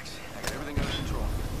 Relax. I got everything under control.